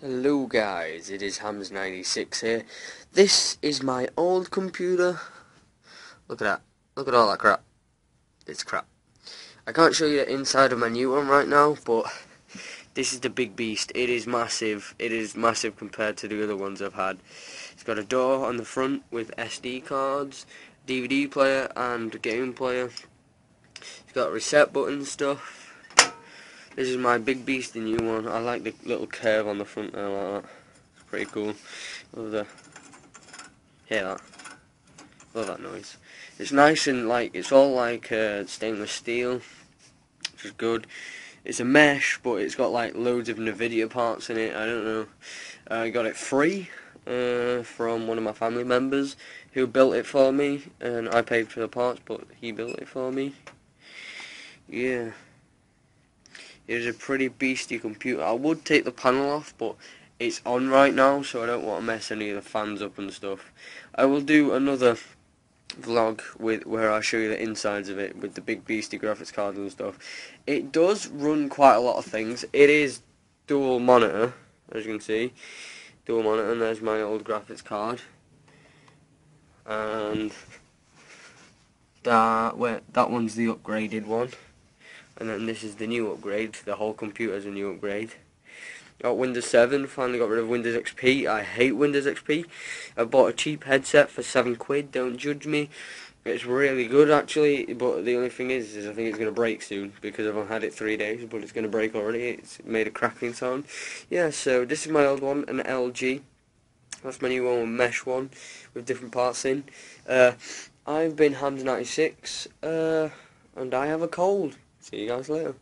Hello guys, it is Hams96 here. This is my old computer. Look at that. Look at all that crap. It's crap. I can't show you the inside of my new one right now, but this is the big beast. It is massive. It is massive compared to the other ones I've had. It's got a door on the front with SD cards, DVD player and game player. It's got reset button stuff this is my big beastie new one. I like the little curve on the front there like that. It's pretty cool. Love the hear that. Love that noise. It's nice and like it's all like uh, stainless steel, which is good. It's a mesh, but it's got like loads of Nvidia parts in it. I don't know. I got it free uh, from one of my family members who built it for me, and I paid for the parts, but he built it for me. Yeah. It is a pretty beastly computer. I would take the panel off, but it's on right now, so I don't want to mess any of the fans up and stuff. I will do another vlog with where I show you the insides of it with the big beastie graphics card and stuff. It does run quite a lot of things. It is dual monitor, as you can see. Dual monitor, and there's my old graphics card. And that, wait, that one's the upgraded one and then this is the new upgrade. The whole computer is a new upgrade. Got Windows 7, finally got rid of Windows XP. I hate Windows XP. I bought a cheap headset for 7 quid, don't judge me. It's really good actually, but the only thing is, is I think it's going to break soon because I've only had it 3 days, but it's going to break already. It's made a cracking sound. Yeah, so this is my old one, an LG. That's my new one, a mesh one, with different parts in. Uh, I've been Hams96, uh, and I have a cold. See you guys later.